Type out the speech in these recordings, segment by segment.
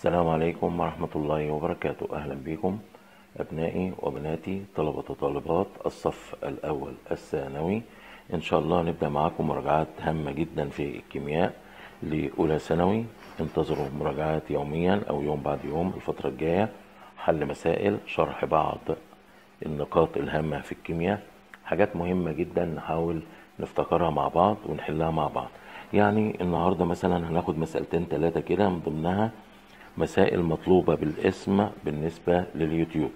السلام عليكم ورحمة الله وبركاته. أهلا بكم أبنائي وبناتي طلبة وطالبات الصف الأول الثانوي. إن شاء الله نبدأ معاكم مراجعات هامة جدا في الكيمياء لأولى ثانوي. انتظروا مراجعات يوميا أو يوم بعد يوم الفترة الجاية. حل مسائل شرح بعض النقاط الهامة في الكيمياء. حاجات مهمة جدا نحاول نفتكرها مع بعض ونحلها مع بعض. يعني النهاردة مثلا هناخد مسألتين ثلاثة كده من ضمنها. مسائل مطلوبة بالاسم بالنسبة لليوتيوب.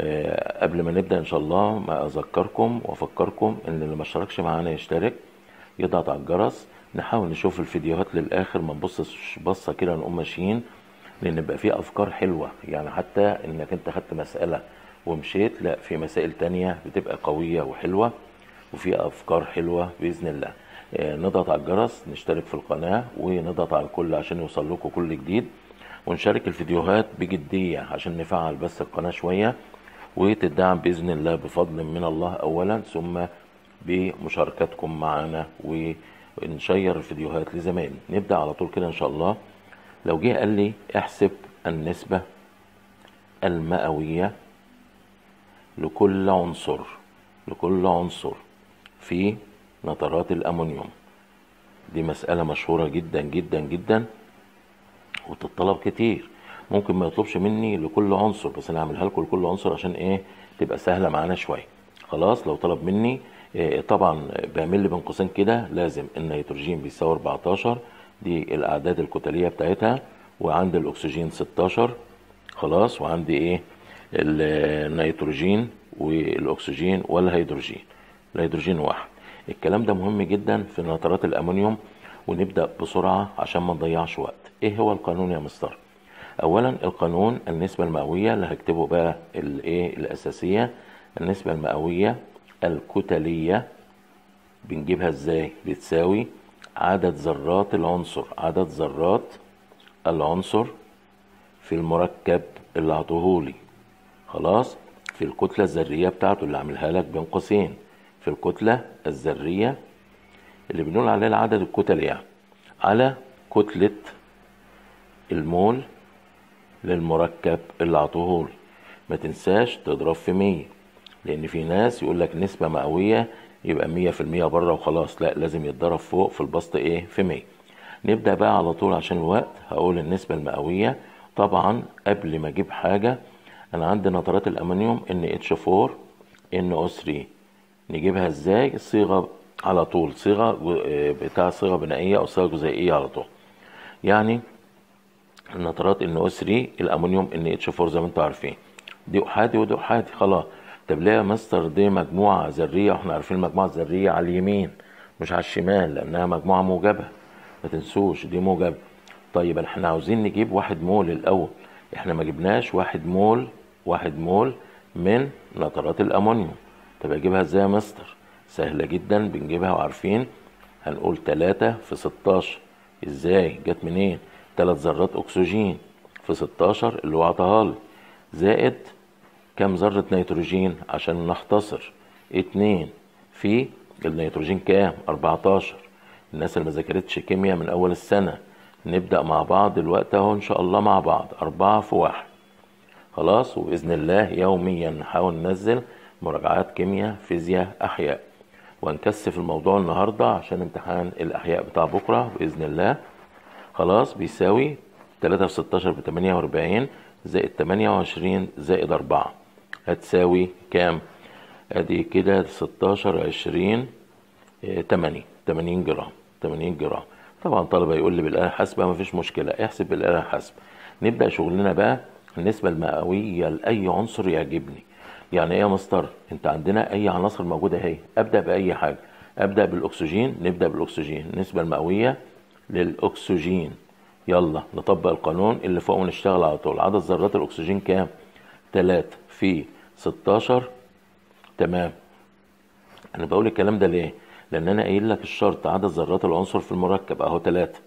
أه قبل ما نبدأ إن شاء الله ما أذكركم وأفكركم إن اللي ما اشتركش معانا يشترك يضغط على الجرس. نحاول نشوف الفيديوهات للآخر ما نبصش بصة كده نقوم ماشيين لأن يبقى في أفكار حلوة. يعني حتى إنك أنت خدت مسألة ومشيت لا في مسائل تانية بتبقى قوية وحلوة وفي أفكار حلوة بإذن الله. أه نضغط على الجرس نشترك في القناة ونضغط على الكل عشان يوصل لكم كل جديد. ونشارك الفيديوهات بجدية عشان نفعل بس القناة شوية وتدعم بإذن الله بفضل من الله أولا ثم بمشاركتكم معنا ونشير الفيديوهات لزمايلنا نبدأ على طول كده إن شاء الله. لو جه قال لي احسب النسبة المئوية لكل عنصر لكل عنصر في نترات الأمونيوم. دي مسألة مشهورة جدا جدا جدا. وتطلب كتير. ممكن ما يطلبش مني لكل عنصر بس أنا هعملها لكم لكل عنصر عشان إيه؟ تبقى سهلة معانا شوية. خلاص لو طلب مني إيه طبعا بعمل بين قوسين كده. لازم النيتروجين بيساوي 14 دي الأعداد الكتليه بتاعتها. وعندي الأكسجين 16 خلاص وعندي إيه؟ النيتروجين والأكسجين والهيدروجين. الهيدروجين واحد. الكلام ده مهم جدا في نترات الأمونيوم. ونبدأ بسرعة عشان ما نضيعش وقت. إيه هو القانون يا مستر؟ اولا القانون النسبة المئوية اللي هكتبه بقى الإيه؟ الأساسية. النسبة المئوية الكتلية بنجيبها إزاي؟ بتساوي عدد ذرات العنصر. عدد ذرات العنصر في المركب اللي عطوهولي خلاص؟ في الكتلة الذرية بتاعته اللي عاملها لك بين قوسين. في الكتلة الذرية اللي بنقول عليها العدد الكتلي يعني. على كتلة المول للمركب اللي عطوهولي ما تنساش تضرب في مية لأن في ناس يقول لك نسبة مئوية يبقى مية في المية بره وخلاص. لا لازم يتضرب فوق في البسط إيه؟ في مية. نبدأ بقى على طول عشان الوقت. هقول النسبة المئوية. طبعا قبل ما أجيب حاجة أنا عندي نترات الأمونيوم إن اتش 4 إن أو 3 نجيبها إزاي؟ الصيغة على طول صيغة بتاع صيغة بنائية أو صيغة جزيئية على طول. يعني النترات NO 3 الأمونيوم NH 4 زي ما أنتم عارفين. دي احادي ودي احادي خلاص. طب ليه يا مستر دي مجموعة ذرية؟ وإحنا عارفين المجموعه الذريه على اليمين مش على الشمال لأنها مجموعة موجبة. ما تنسوش دي موجبة. طيب إحنا عاوزين نجيب واحد مول الأول. إحنا ما جبناش واحد مول واحد مول من نترات الأمونيوم. طب أجيبها إزاي يا مستر؟ سهلة جدا بنجيبها وعارفين. هنقول 3 في 16 إزاي؟ جت منين؟ تلات ذرات أكسجين في 16 اللي هو عطاها لي. زائد كام ذرة نيتروجين؟ عشان نختصر. اتنين. في النيتروجين كام؟ 14 الناس اللي ما ذاكرتش كيمياء من أول السنة. نبدأ مع بعض دلوقتي أهو إن شاء الله مع بعض. أربعة في واحد. خلاص؟ وبإذن الله يوميا نحاول ننزل مراجعات كيمياء فيزياء أحياء. وهنكثف الموضوع النهاردة عشان امتحان الأحياء بتاع بكرة بإذن الله. خلاص بيساوي 3 في 16 ب 48 زائد 28 زائد 4 هتساوي كام؟ أدي كده 16 20 8 80 جرام. 80 جرام. طبعا طلبة يقول لي بالآلة الحاسبة مفيش مشكلة. احسب بالآلة الحاسبة. نبدأ شغلنا بقى. النسبة المئوية لأي عنصر يعجبني. يعني إيه يا مستر؟ إنت عندنا أي عناصر موجودة أهي. أبدأ بأي حاجة. أبدأ بالأكسجين. نبدأ بالأكسجين. النسبة المئوية للأكسجين. يلا نطبق القانون اللي فوق ونشتغل على طول. عدد ذرات الأكسجين كام؟ 3 في 16 تمام. أنا بقول الكلام ده ليه؟ لأن أنا قايل لك الشرط. عدد ذرات العنصر في المركب. أهو 3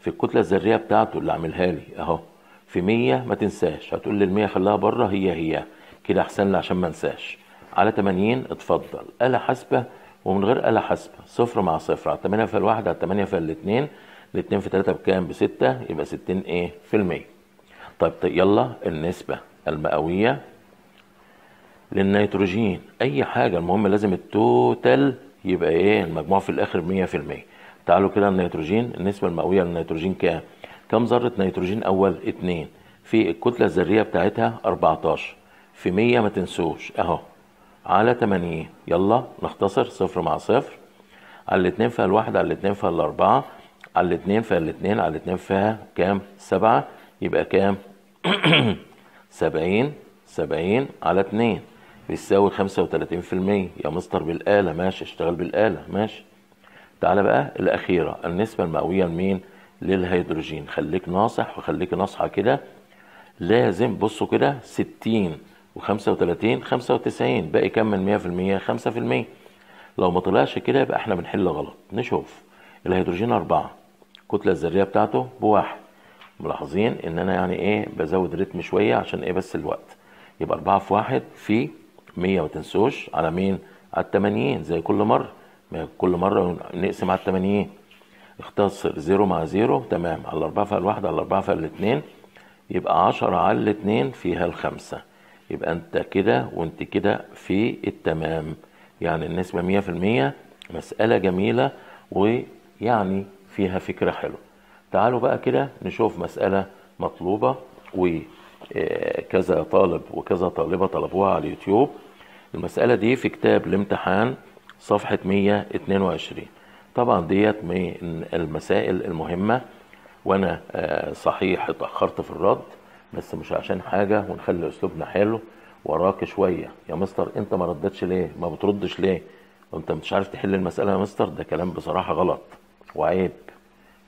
في الكتلة الذرية بتاعته اللي عاملها لي. أهو. في 100 ما تنساش. هتقول لي ال 100 خليها بره. هي هي. كده أحسن لي عشان ما انساش. على 80 اتفضل. آلة حاسبة ومن غير آلة حاسبة. صفر مع صفر. على 8 في الواحد على 8 في الاثنين الاتنين في تلاتة بكام؟ بستة. يبقى ستين إيه؟ في المية. طيب يلا. النسبة المئوية للنيتروجين. أي حاجة المهم لازم ال total يبقى إيه؟ المجموع في الآخر 100% تعالوا كده النيتروجين. النسبة المئوية للنيتروجين كام؟ كم ذرة نيتروجين أول؟ اتنين. في الكتلة الذرية بتاعتها 14 في 100 ما تنسوش. أهو. على 80 يلا نختصر صفر مع صفر. على الاتنين فيها الواحد على الاتنين فيها الأربعة. على الاتنين فيها الاتنين على الاتنين فيها كام؟ سبعة. يبقى كام؟ سبعين سبعين على اتنين. بيساوي خمسة وتلاتين في المية. يا مستر بالآلة. ماشي اشتغل بالآلة. ماشي. تعالى بقى الأخيرة. النسبة المئوية لمين؟ للهيدروجين. خليك ناصح وخليك ناصحة كده. لازم بصوا كده ستين. وخمسة وتلاتين خمسة وتسعين باقي كام من مية في المية؟ خمسة في المية. لو ما طلعش كده يبقى إحنا بنحل غلط. نشوف. الهيدروجين أربعة. الكتلة الذرية بتاعته بواحد. ملاحظين إن أنا يعني إيه بزود رتم شوية عشان إيه بس الوقت. يبقى أربعة في واحد في مية. ما تنسوش على مين؟ على التمانين زي كل ما كل مرة نقسم على التمانين. اختصر. zero مع zero. تمام. على الأربعة فيها الواحد على الأربعة فيها الاتنين. يبقى عشرة على الاتنين فيها الخمسة. يبقى انت كده وانت كده في التمام. يعني النسبة مية في المية مسألة جميلة ويعني فيها فكرة حلوة. تعالوا بقى كده نشوف مسألة مطلوبة وكذا طالب وكذا طالبة طلبوها على اليوتيوب. المسألة دي في كتاب الامتحان صفحة 122 طبعا ديت من المسائل المهمة وأنا آه، صحيح اتأخرت في الرد. بس مش عشان حاجة ونخلي أسلوبنا حلو. وراك شوية. يا مستر أنت ما ردتش ليه؟ ما بتردش ليه؟ وأنت مش عارف تحل المسألة يا مستر؟ ده كلام بصراحة غلط. وعيب.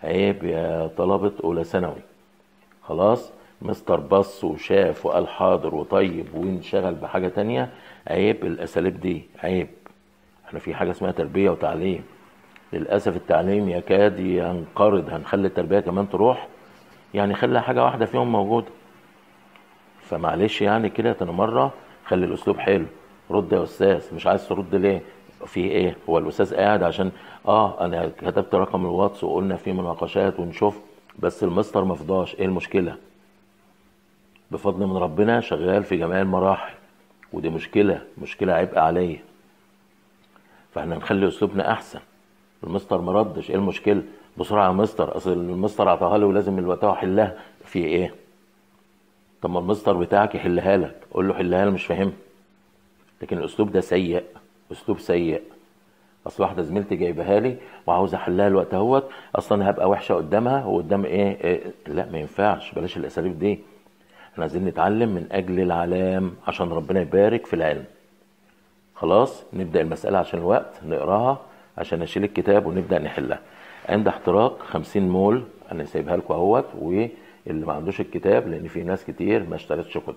عيب يا طلبة أولى ثانوي. خلاص؟ مستر بص وشاف وقال حاضر وطيب وانشغل بحاجة تانية. عيب الأساليب دي. عيب. إحنا في حاجة اسمها تربية وتعليم. للأسف التعليم يكاد ينقرض. هنخلي التربية كمان تروح. يعني خلي حاجة واحدة فيهم موجودة. فمعلش يعني كده تاني مرة خلي الأسلوب حلو. رد يا أستاذ مش عايز ترد ليه؟ في إيه؟ هو الأستاذ قاعد عشان آه أنا كتبت رقم الواتس وقلنا في مناقشات ونشوف بس المستر مفضاش إيه المشكلة؟ بفضل من ربنا شغال في جميع المراحل ودي مشكلة مشكلة عبء عليا. فإحنا نخلي أسلوبنا أحسن. المستر ما ردش. إيه المشكلة؟ بسرعة يا مستر. أصل المستر اعطاها لي ولازم الوقت احلها في إيه؟ طب ما المستر بتاعك يحلها لك. قول له حلها لي مش فاهم لكن الأسلوب ده سيء أسلوب سيء. أصل واحدة زميلتي جايبها لي وعاوز أحلها الوقت أهوت. أصلا هبقى وحشة قدامها وقدام إيه, إيه لا ما ينفعش. بلاش الأساليب دي. إحنا عايزين نتعلم من أجل العلام عشان ربنا يبارك في العلم. خلاص نبدأ المسألة عشان الوقت نقراها عشان نشيل الكتاب ونبدأ نحلها. عند احتراق 50 مول أنا سايبها لكم أهوت واللي ما عندوش الكتاب لأن في ناس كتير ما اشترتش كتب.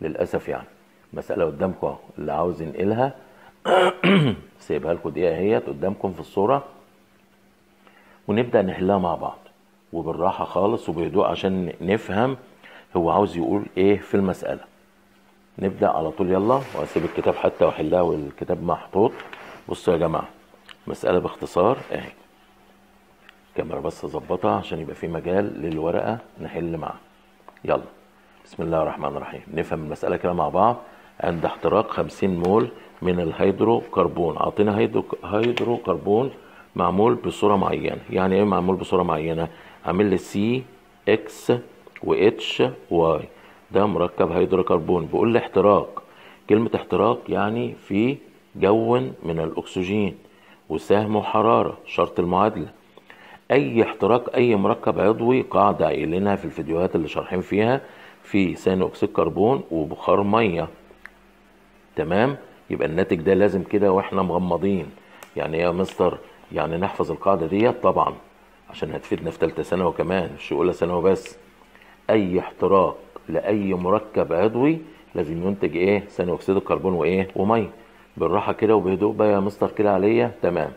للأسف يعني. مسألة قدامكم اللي عاوز ينقلها. سايبها لكم دقيقة اهيت قدامكم في الصورة. ونبدأ نحلها مع بعض. وبالراحة خالص وبهدوء عشان نفهم هو عاوز يقول إيه في المسألة. نبدأ على طول. يلا وأسيب الكتاب حتى وأحلها والكتاب محطوط. بصوا يا جماعة مسألة باختصار أهي. الكاميرا بس اظبطها عشان يبقى في مجال للورقة نحل معاها. يلا. بسم الله الرحمن الرحيم. نفهم المسألة كده مع بعض. عند احتراق 50 مول من الهيدروكربون. أعطينا هيدرو هيدروكربون معمول بصورة معينة. يعني إيه معمول بصورة معينة؟ عامل لي CX و HY. ده مركب هيدروكربون. بيقول لي احتراق. كلمة احتراق يعني في جو من الأكسجين. وسهم وحرارة. شرط المعادلة. أي احتراق أي مركب عضوي قاعدة قايلينها في الفيديوهات اللي شارحين فيها في ثاني أكسيد كربون وبخار مية. تمام؟ يبقى الناتج ده لازم كده وإحنا مغمضين. يعني يا مستر يعني نحفظ القاعدة ديت؟ طبعا. عشان هتفيدنا في ثالثة ثانوي كمان مش أولى ثانوي بس. أي احتراق لأي مركب عضوي لازم ينتج إيه؟ ثاني أكسيد الكربون وإيه؟ ومية. بالراحة كده وبهدوء بقى يا مستر كده عليا. تمام.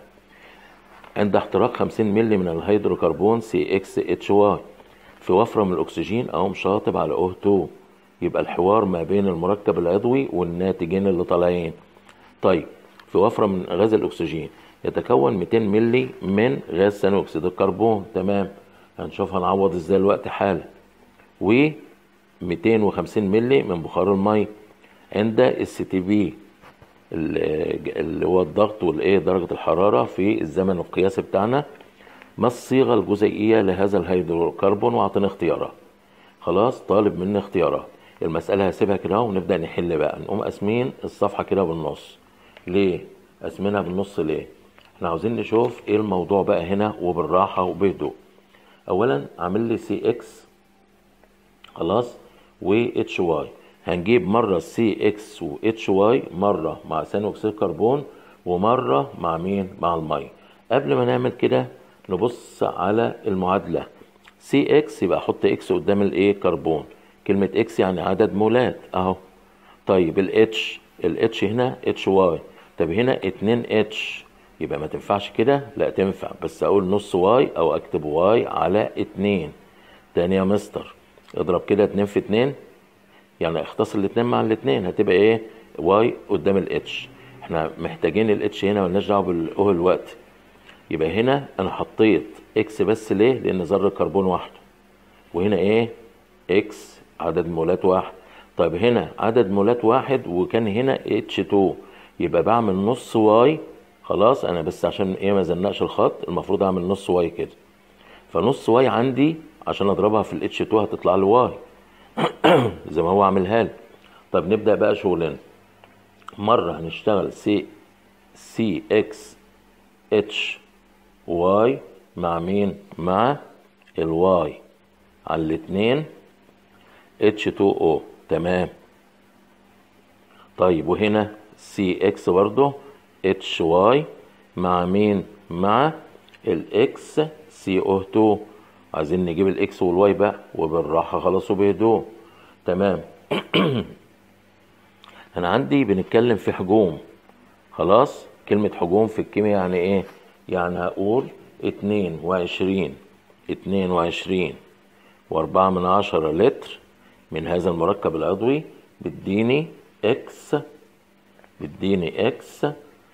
عند احتراق 50 مللي من الهيدروكربون CX HY في وفرة من الأكسجين أقوم شاطب على O 2 يبقى الحوار ما بين المركب العضوي والناتجين اللي طالعين. طيب في وفرة من غاز الأكسجين يتكون 200 مللي من غاز ثاني أكسيد الكربون. تمام. هنشوف هنعوض إزاي الوقت حالا. 250 ملي من بخار الميه عند ال STP اللي هو الضغط والإيه درجة الحرارة في الزمن القياسي بتاعنا ما الصيغة الجزيئية لهذا الهيدروكربون؟ وأعطيني اختيارات خلاص طالب مني اختيارات المسألة هسيبها كده ونبدأ نحل بقى. نقوم قاسمين الصفحة كده بالنص. ليه؟ قاسمينها بالنص ليه؟ إحنا عاوزين نشوف إيه الموضوع بقى هنا وبالراحة وبهدوء. اولا عامل لي CX خلاص و HY هنجيب مرة CX و HY مرة مع ثاني اكسيد الكربون ومرة مع مين؟ مع المية. قبل ما نعمل كده نبص على المعادلة. CX يبقى أحط X قدام الايه كربون. كلمة X يعني عدد مولات. أهو. طيب الاتش الاتش هنا اتش واي طب هنا 2 H يبقى ما تنفعش كده؟ لا تنفع. بس أقول نص Y أو أكتب Y على 2 تاني يا مستر. اضرب كده 2 في 2 يعني اختصر الاتنين مع الاتنين هتبقى إيه؟ Y قدام ال H إحنا محتاجين ال H هنا ملناش دعوة بال O الوقت. يبقى هنا أنا حطيت X بس ليه؟ لأن ذرة كربون واحدة وهنا إيه؟ X عدد مولات واحد. طيب هنا عدد مولات واحد وكان هنا H 2 يبقى بعمل نص Y. خلاص أنا بس عشان إيه؟ ما زنقش الخط. المفروض أعمل نص Y كده. فنص Y عندي عشان أضربها في ال H 2 هتطلع لي Y. زي ما هو عاملها لي طب نبدأ بقى شغلنا. مرة هنشتغل C CX HY مع مين؟ مع ال Y على الاتنين. H 2 O تمام. طيب وهنا CX برضه. HY مع مين؟ مع ال X C O 2 عايزين نجيب ال X وال Y بقى وبالراحة خلاص وبهدوء. تمام. أنا عندي بنتكلم في حجوم. خلاص؟ كلمة حجوم في الكيمياء يعني إيه؟ يعني هقول اتنين وعشرين اتنين وعشرين وأربعة من عشرة لتر من هذا المركب العضوي بيديني X بيديني X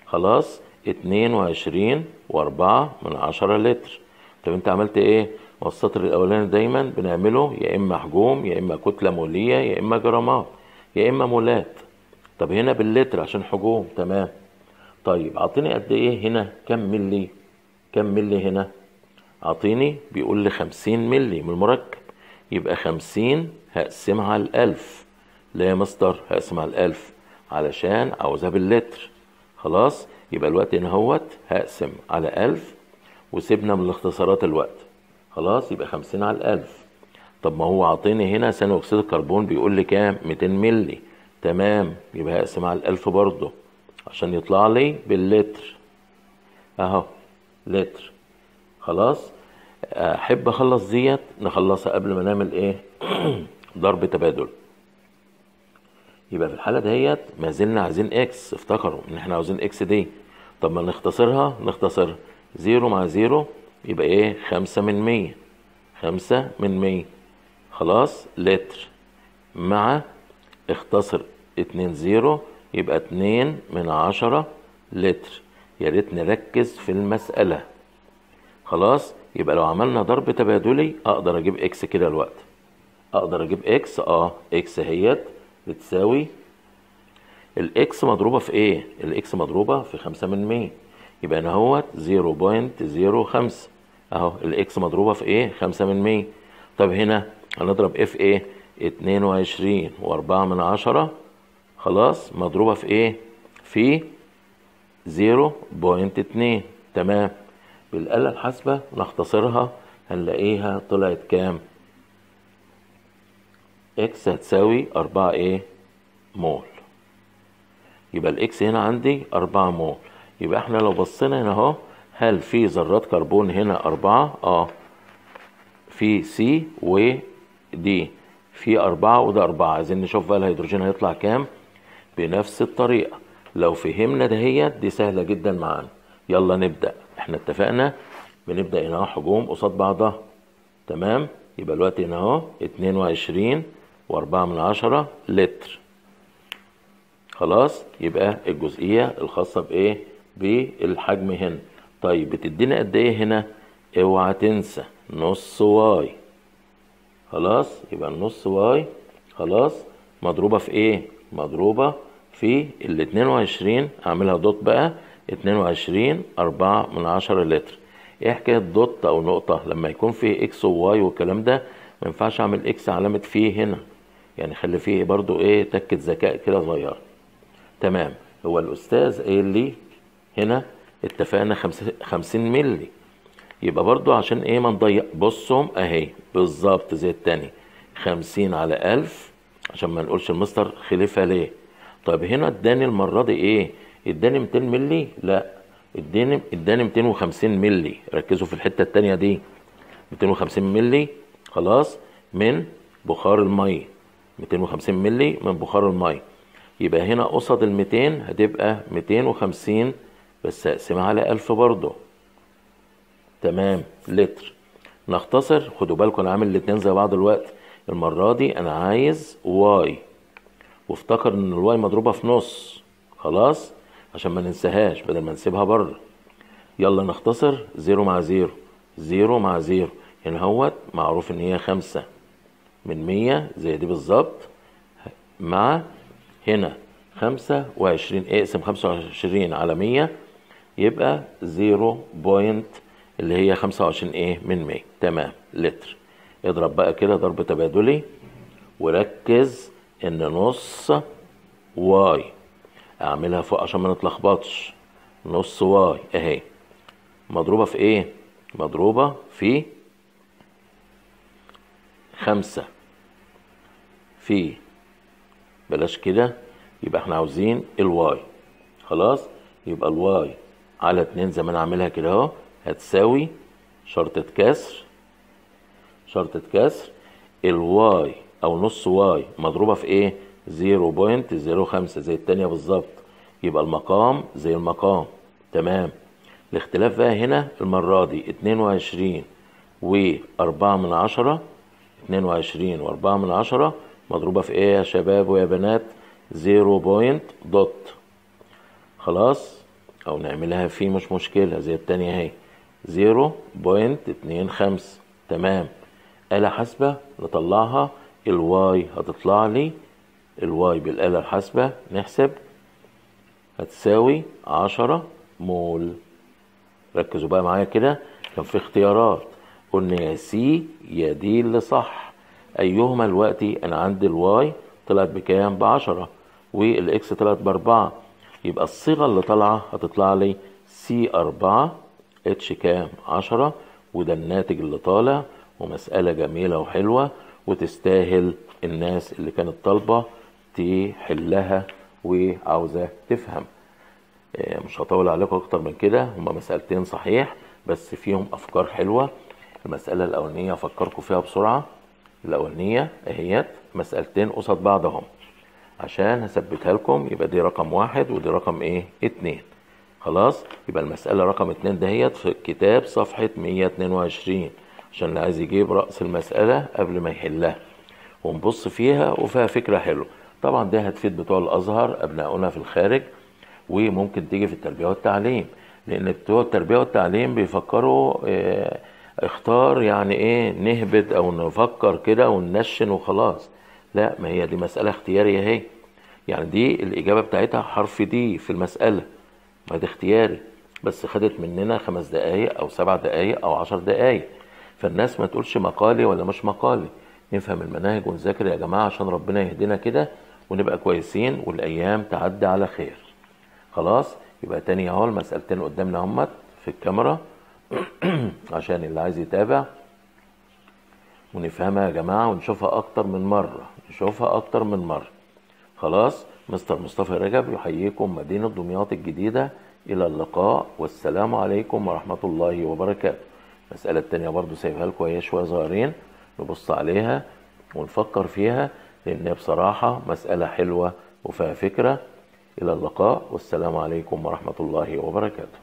خلاص اتنين وعشرين وأربعة من عشرة لتر. طب أنت عملت إيه؟ والسطر الأولاني دايما بنعمله يا إما حجوم يا إما كتلة مولية يا إما جرامات يا إما مولات. طب هنا باللتر عشان حجوم تمام. طيب أعطيني قد إيه هنا؟ كم ملي كم ملي هنا؟ أعطيني بيقول لي خمسين ملي من المركب. يبقى خمسين هقسمها الألف. لا يا مستر هقسمها الألف علشان عاوزها باللتر. خلاص؟ يبقى الوقت هنا هوت هقسم على ألف وسيبنا من الاختصارات الوقت. خلاص يبقى خمسين على الألف. طب ما هو عاطيني هنا ثاني أكسيد الكربون بيقول لي كام؟ 200 ملي تمام يبقى هقسم على الألف برضه عشان يطلع لي باللتر. أهو لتر. خلاص أحب أخلص ديت نخلصها قبل ما نعمل إيه؟ ضرب تبادل. يبقى في الحالة ديت ما زلنا عايزين X افتكروا إن إحنا عاوزين X دي. طب ما نختصرها؟ نختصرها zero مع zero يبقى إيه؟ خمسة من مية. خمسة من مية. خلاص لتر. مع اختصر اتنين zero يبقى اتنين من عشرة لتر. يا ريت نركز في المسألة. خلاص يبقى لو عملنا ضرب تبادلي أقدر أجيب X كده الوقت. أقدر أجيب X آه X اهيت بتساوي ال X مضروبة في إيه؟ ال X مضروبة في خمسة من مية. يبقى أنا اهوت zero point zero خمسة. اهو ال X مضروبة في إيه؟ خمسة من مية طب هنا هنضرب ف إيه؟ اتنين وعشرين واربعة من عشرة خلاص مضروبة في إيه؟ في zero point اتنين تمام بالآلة الحاسبة نختصرها هنلاقيها طلعت كام؟ X هتساوي أربعة إيه مول يبقى ال X هنا عندي أربعة مول يبقى إحنا لو بصينا هنا أهو هل في ذرات كربون هنا أربعة؟ آه. في C ودي في أربعة وده أربعة. عايزين نشوف بقى الهيدروجين هيطلع كام؟ بنفس الطريقة. لو فهمنا دهيت دي سهلة جدا معانا. يلا نبدأ. إحنا اتفقنا؟ بنبدأ هنا حجوم قصاد بعضها. تمام؟ يبقى الوقت هنا أهو اتنين وعشرين وأربعة من عشرة لتر. خلاص؟ يبقى الجزئية الخاصة بإيه؟ بالحجم هنا. طيب بتدينا قد إيه هنا؟ اوعى تنسى. نص Y. خلاص؟ يبقى النص Y. خلاص؟ مضروبة في إيه؟ مضروبة في ال 22 أعملها dot بقى. 22 4 من 10 لتر. إيه حكاية dot أو نقطة؟ لما يكون في X و Y والكلام ده ما ينفعش أعمل إكس علامة فيه هنا. يعني خلي فيه برضو إيه؟ تكة ذكاء كده صغيرة. تمام. هو الأستاذ قايل لي هنا اتفقنا خمس- 50 ملي يبقى برضو عشان إيه ما نضيع بصهم اهي بالظبط زي التاني. 50 على 1000 عشان ما نقولش المستر خلفها ليه. طيب هنا اداني المرة دي إيه؟ اداني 200 ملي لا. اداني اداني 250 ملي ركزوا في الحتة التانية دي. 250 ملي خلاص من بخار الميه 250 ملي من بخار الميه يبقى هنا قصد ال 200 هتبقى 250 بس اقسمها على 1000 برضه. تمام لتر. نختصر خدوا بالكم أنا عامل الاتنين زي بعض الوقت. المرة دي أنا عايز واي. وافتكر إن ال Y مضروبة في نص. خلاص؟ عشان ما ننساهاش بدل ما نسيبها بره. يلا نختصر. zero مع zero. zero مع zero. هنا هوت معروف إن هي خمسة. من مية زي دي بالظبط. مع هنا خمسة وعشرين. اقسم خمسة وعشرين على مية. يبقى zero point اللي هي خمسة وعشرين إيه من مية. تمام. لتر. اضرب بقى كده ضرب تبادلي. وركز إن نص Y. أعملها فوق عشان ما نتلخبطش. نص Y أهي. مضروبة في إيه؟ مضروبة في خمسة. في. بلاش كده. يبقى إحنا عاوزين ال Y خلاص؟ يبقى ال Y على اتنين زي ما أنا عاملها كده أهو. هتساوي شرطة كسر شرطة كسر ال Y أو نص Y مضروبة في إيه؟ 0.05 زي التانية بالظبط. يبقى المقام زي المقام. تمام. الاختلاف بقى هنا المرة دي 22 و4 من عشرة 22 و4 من عشرة مضروبة في إيه يا شباب ويا بنات؟ 0 point دوت. خلاص؟ أو نعملها في مش مشكلة زي التانية أهي. 0.25 تمام. آلة حاسبة نطلعها. ال Y هتطلع لي. ال Y بالآلة الحاسبة نحسب. هتساوي عشرة مول. ركزوا بقى معايا كده. كان في اختيارات. قلنا يا C يا D اللي صح. أيهما دلوقتي أنا عندي ال Y طلعت بكام؟ بعشرة. وال X طلعت بأربعة. يبقى الصيغة اللي طالعة هتطلع لي C أربعة H كام؟ عشرة وده الناتج اللي طالع ومسألة جميلة وحلوة وتستاهل الناس اللي كانت طالبة تحلها وعاوزة تفهم. آه، مش هطول عليكم أكتر من كده هما مسألتين صحيح بس فيهم أفكار حلوة. المسألة الأولانية أفكركم فيها بسرعة. الأولانية أهيت مسألتين قصاد بعض اهم عشان هثبتها لكم يبقى دي رقم واحد ودي رقم إيه؟ اتنين. خلاص؟ يبقى المسألة رقم اتنين دهيت في الكتاب صفحة 122 عشان اللي عايز يجيب رأس المسألة قبل ما يحلها. ونبص فيها وفيها فكرة حلوة. طبعا دي هتفيد بتوع الأزهر أبنائنا في الخارج وممكن تيجي في التربية والتعليم. لأن بتوع التربية والتعليم بيفكروا آه اختار يعني إيه نهبط أو نفكر كده وننشن وخلاص. لا ما هي دي مسألة اختيارية اهي. يعني دي الإجابة بتاعتها حرف دي في المسألة. ما ده اختياري. بس خدت مننا خمس دقايق أو سبع دقايق أو عشر دقايق. فالناس ما تقولش مقالي ولا مش مقالي. نفهم المناهج ونذاكر يا جماعة عشان ربنا يهدينا كده ونبقى كويسين والأيام تعدي على خير. خلاص؟ يبقى تاني أهو المسألتين قدامنا همت في الكاميرا. عشان اللي عايز يتابع ونفهمها يا جماعة ونشوفها أكتر من مرة. نشوفها أكتر من مرة. خلاص مستر مصطفى رجب يحييكم مدينة دمياط الجديدة. إلى اللقاء والسلام عليكم ورحمة الله وبركاته. المسألة التانية برضو سايبها لكم اهي شوية صغيرين نبص عليها ونفكر فيها لأن بصراحة مسألة حلوة وفيها فكرة. إلى اللقاء والسلام عليكم ورحمة الله وبركاته.